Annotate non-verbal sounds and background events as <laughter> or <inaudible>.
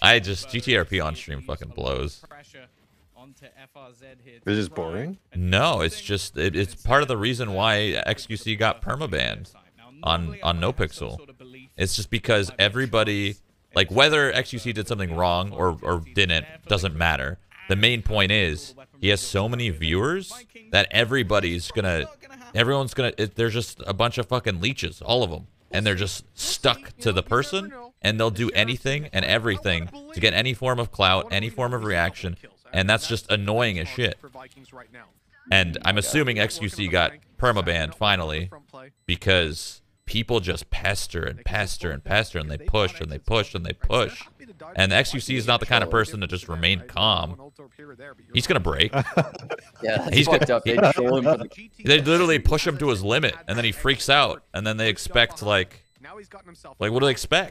I just GTA RP on stream fucking blows. This is boring. No, it's just it, it's part of the reason why XQC got permabanned on on NoPixel. It's just because everybody like whether XQC did something wrong or or didn't doesn't matter. The main point is he has so many viewers that everybody's gonna everyone's gonna it, there's just a bunch of fucking leeches, all of them, and they're just stuck to the person and they'll do anything and everything to get any form of clout, any form of reaction, and that's just annoying as shit. And I'm assuming XQC got permabanned finally because people just pester and pester and pester and they push and they push and they push. And XQC is not the kind of person to just remain calm. He's gonna break. <laughs> Yeah, He's fucked got- up. They <laughs> troll him for the They literally push him to his limit, and then he freaks out, and then they expect like, like what do they expect?